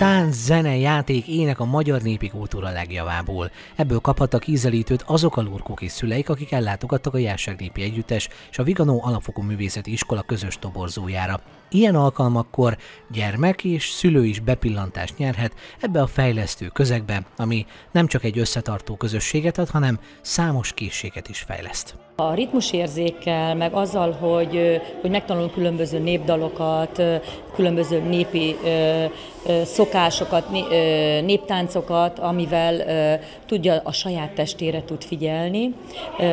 Tánc, zene, játék, ének a magyar népi kultúra legjavából. Ebből kaphattak ízelítőt azok a lurkók és szüleik, akik ellátogattak a Járság Népi Együttes és a Viganó Alapfokú Művészeti Iskola közös toborzójára. Ilyen alkalmakkor gyermek és szülő is bepillantást nyerhet ebbe a fejlesztő közegbe, ami nem csak egy összetartó közösséget ad, hanem számos készséget is fejleszt. A ritmusérzékkel, meg azzal, hogy, hogy megtanulunk különböző népdalokat, különböző népi szokásokat, néptáncokat, amivel tudja a saját testére tud figyelni,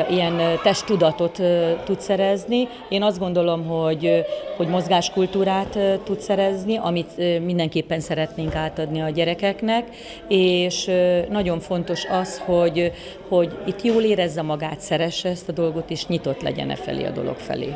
ilyen testtudatot tud szerezni. Én azt gondolom, hogy, hogy mozgáskultúrát tud szerezni, amit mindenképpen szeretnénk átadni a gyerekeknek, és nagyon fontos az, hogy, hogy itt jól érezze magát, szeresse ezt a dolgot, és nyitott legyen e felé a dolog felé.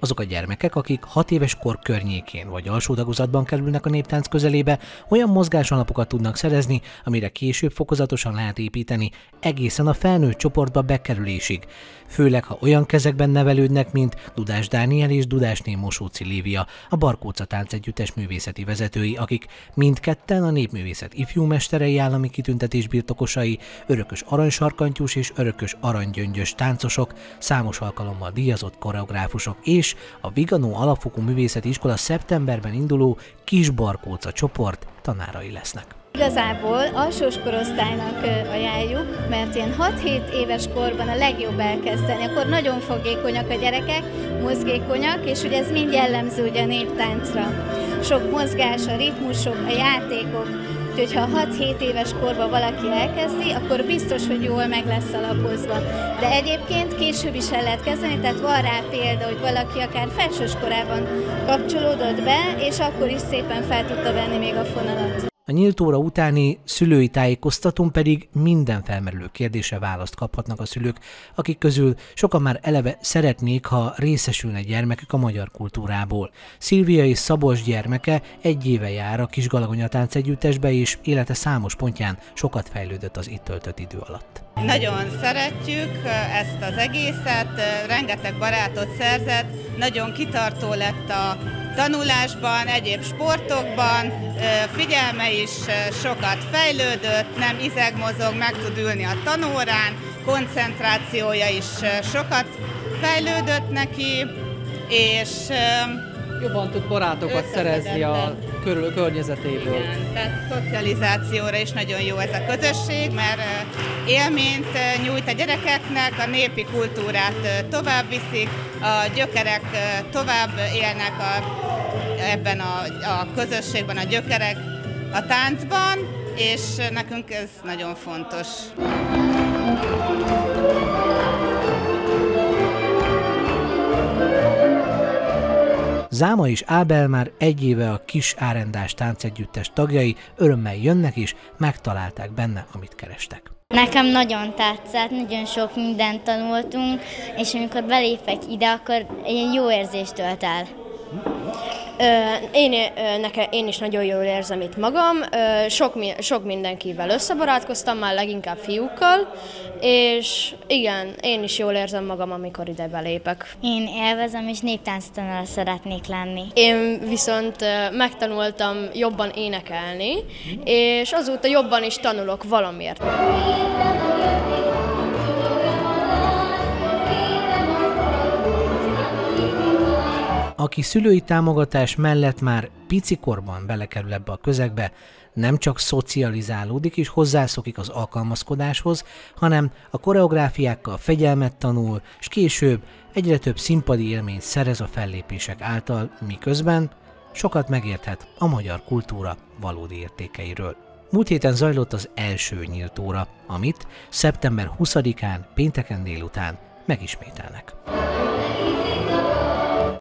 Azok a gyermekek, akik 6 éves kor környékén vagy alsó tagozatban kerülnek a néptánc közelébe, olyan mozgásalapokat tudnak szerezni, amire később fokozatosan lehet építeni egészen a felnőtt csoportba bekerülésig. Főleg, ha olyan kezekben nevelődnek, mint Dudás Dániel és Dudásné Mosóci Lívia, a Barkóca Tánc Együttes művészeti vezetői, akik mindketten a népművészet ifjú mesterei állami kitüntetés birtokosai, örökös aranysarkantyús és örökös aranygyöngyös táncosok, számos alkalommal díjazott koreográfusok és a Viganó Alapfokú Művészeti Iskola szeptemberben induló Kisbarkóca csoport tanárai lesznek. Igazából alsós korosztálynak ajánljuk, mert ilyen 6-7 éves korban a legjobb elkezdeni. Akkor nagyon fogékonyak a gyerekek, mozgékonyak, és ugye ez mind jellemző ugye a néptáncra. Sok mozgás, a ritmusok, a játékok, Úgyhogy ha 6-7 éves korban valaki elkezdi, akkor biztos, hogy jól meg lesz alapozva. De egyébként később is el lehet kezdeni, tehát van rá példa, hogy valaki akár felsős korában kapcsolódott be, és akkor is szépen fel tudta venni még a fonalat. A nyílt óra utáni szülői tájékoztatón pedig minden felmerülő kérdése választ kaphatnak a szülők, akik közül sokan már eleve szeretnék, ha részesülne gyermekük a magyar kultúrából. Szilvia és Szabos gyermeke egy éve jár a kis Galagonyatánc együttesbe, és élete számos pontján sokat fejlődött az itt töltött idő alatt. Nagyon szeretjük ezt az egészet, rengeteg barátot szerzett, nagyon kitartó lett a tanulásban, egyéb sportokban, figyelme is sokat fejlődött, nem izegmozog, meg tud ülni a tanórán, koncentrációja is sokat fejlődött neki, és jobban tud barátokat szerezni a körül, környezetéből. Igen, tehát szocializációra is nagyon jó ez a közösség, mert élményt nyújt a gyerekeknek, a népi kultúrát tovább viszik, a gyökerek tovább élnek a, ebben a, a közösségben, a gyökerek a táncban, és nekünk ez nagyon fontos. Záma és Ábel már egy éve a kis árendás táncegyüttes tagjai örömmel jönnek és megtalálták benne, amit kerestek. Nekem nagyon tetszett, nagyon sok mindent tanultunk, és amikor belépek ide, akkor egy jó érzést tölt el. Én, neke, én is nagyon jól érzem itt magam, sok, sok mindenkivel összebarátkoztam, már leginkább fiúkkal, és igen, én is jól érzem magam, amikor ide belépek. Én élvezem, és néptánctanár szeretnék lenni. Én viszont megtanultam jobban énekelni, és azóta jobban is tanulok valamiért. Aki szülői támogatás mellett már picikorban belekerül ebbe a közegbe, nem csak szocializálódik és hozzászokik az alkalmazkodáshoz, hanem a koreográfiákkal fegyelmet tanul, és később egyre több színpadi élményt szerez a fellépések által, miközben sokat megérthet a magyar kultúra valódi értékeiről. Múlt héten zajlott az első nyílt óra, amit szeptember 20-án pénteken délután megismételnek.